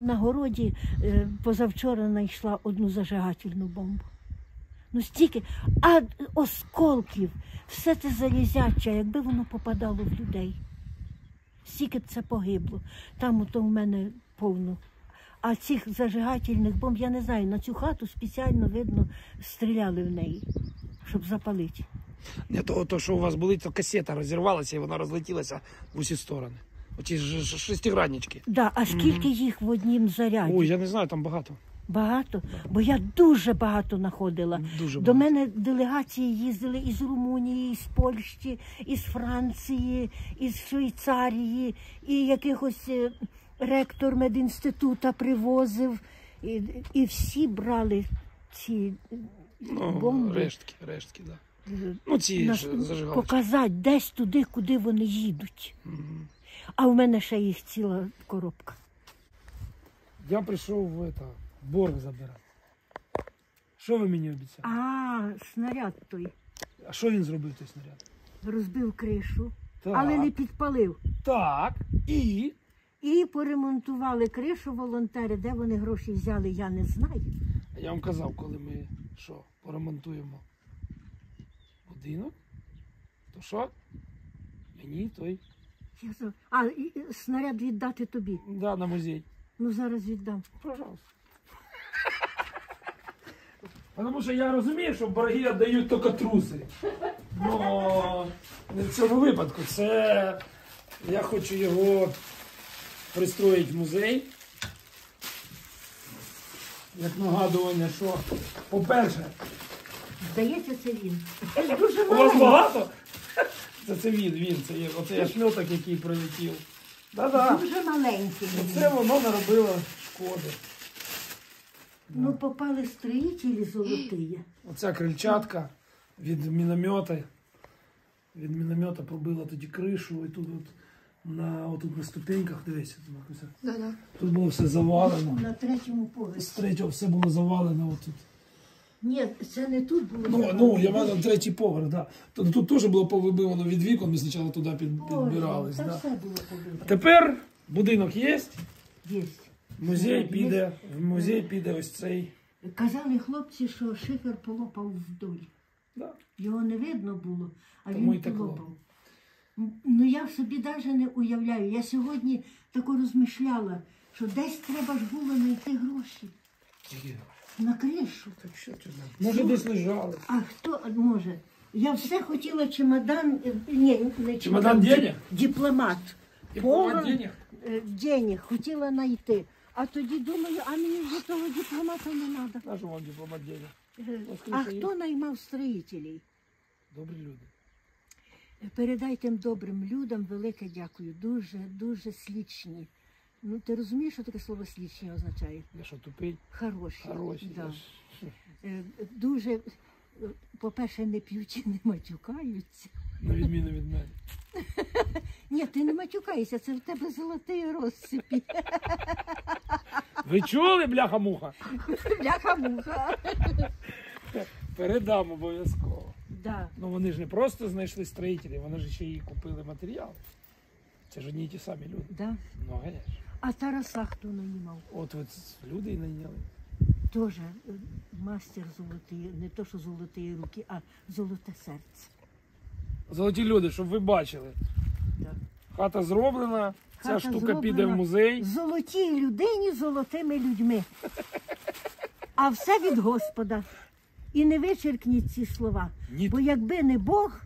На городі е, позавчора знайшла одну зажигательну бомбу. Ну стільки, а осколків, все це залізяче, якби воно попадало в людей. Стільки це погибло. Там ото в мене повно. А цих зажигательних бомб, я не знаю, на цю хату спеціально видно стріляли в неї, щоб запалити. Не то, то, що у вас були, то касета розірвалася і вона розлетілася в усі сторони. Оті ж ж- шестиграннички. Да, а скільки їх в однім заряді? Ой, я не знаю, там багато. Багато? Бо я дуже багато знаходила. Дуже До багато. мене делегації їздили із Румунії, із Польщі, із Франції, із Швейцарії, і якихось е, ректор медінститута привозив. І, і всі брали ці е, Ну, бомби. рештки, рештки, да. Ну, ці ж зажигалочки. показати десь туди, куди вони їдуть. А в мене ще їх ціла коробка. Я прийшов в это, борг забирати. Що ви мені обіцяли? А, снаряд той А що він зробив той снаряд? розбив кришу, Так. але не підпалив. Так. І. І поремонтували кришу волонтери. Де вони гроші взяли, я не знаю. А я вам казав, коли ми що, поремонтуємо будинок, то що? Мені той. Я за- А і- і снаряд віддати тобі. Да, на музей. Ну зараз віддам. Пожалуйста. Тому що я розумію, що борги віддають тільки труси. Но не в цьому випадку. Це я хочу його пристроїти в музей. Як нагадування, що, по-перше, Здається, це він. Дуже у вас маленький. багато? Це, це він, він, це є. Оце я шльоток, який прилетів. Да-да. Дуже маленький. Це воно наробило шкоди. Ну, попали строїтелі золоті. Оця крильчатка від міномета. Від міномета пробила тоді кришу і тут от на, отут на ступеньках, дивися, тут, Маркуся, тут було все завалено. На третьому З третього все було завалено. Отут. Ні, це не тут було. Ну, ну, я маю на третій поверх, да. Тут, тут теж було повибивано від вікон, ми спочатку туди під, підбирались. Да. все було побито. Тепер будинок є, Є. музей піде, в музей піде ось цей. Казали хлопці, що шифер полопав вдоль. Да. Його не видно було, а Тому він полопав. М, Ну я собі навіть не уявляю. Я сьогодні тако розмишляла, що десь треба ж було знайти гроші на кришу. Так що ти знаєш? Може десь лежали. А хто може? Я все хотіла чемодан, е, ні, не Чемодан ді- денег? Дипломат. Дипломат Повен, денег? е, денег хотіла знайти. А тоді думаю, а мені вже того дипломата не треба. Наш вам дипломат денег. А хто наймав строїтелів? Добрі люди. Передай тим добрим людям велике дякую. Дуже, дуже слічні. Ну, ти розумієш, що таке слово слічні означає? Я що тупий? Хороші. Хороші. Да. Е, Дуже, по-перше, не п'ють і не матюкаються. На відміну від мене. Ні, ти не матюкаєшся, це в тебе золотий розсипі. Ви чули, бляха-муха? Бляха-муха. Передам обов'язково. Да. Ну вони ж не просто знайшли строїтелі, вони ж ще й купили матеріал. Це ж одні й ті самі люди. Да. Ну, конечно. А Тараса хто нанімав? От от люди і найняли. Теж е, мастер золотий, не то, що золоті руки, а золоте серце. Золоті люди, щоб ви бачили. Да. Хата зроблена, ця штука зроблена. піде в музей. Золотій людині золотими людьми. А все від Господа. І не вичеркніть ці слова. Ні. Бо якби не Бог,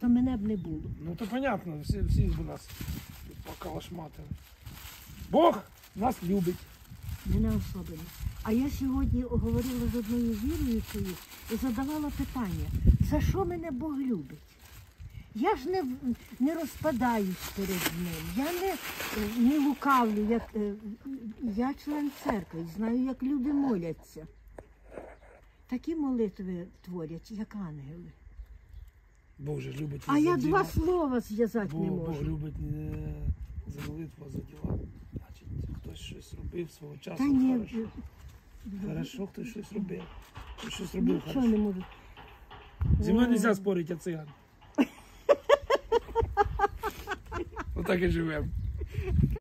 то мене б не було. Ну то понятно, всі, всі б нас покалашматили. Бог нас любить. Мене особливо. А я сьогодні говорила з одною віруючою і задавала питання, за що мене Бог любить? Я ж не, не розпадаюсь перед ним, я не, не лукавлю, як, е, я член церкви, і знаю, як люди моляться. Такі молитви творять, як ангели. Бог же любить А я два діла. слова зв'язати не Бог, Бог любить не за молитву, а за діла. Хтось щось робив свого часу. Та ні, хорошо. Хорошо, хтось щось робив. Хтось щось робив нічого хорошо. не можу. Зі мною не можна спорити, я циган. Отак і живемо.